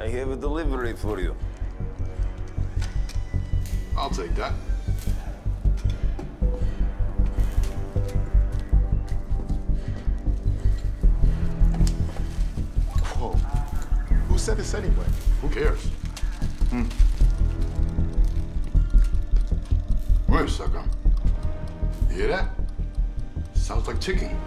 I have a delivery for you. I'll take that. Whoa. Who said this anyway? Who cares? Hmm. Wait a second. You hear that? Sounds like ticking.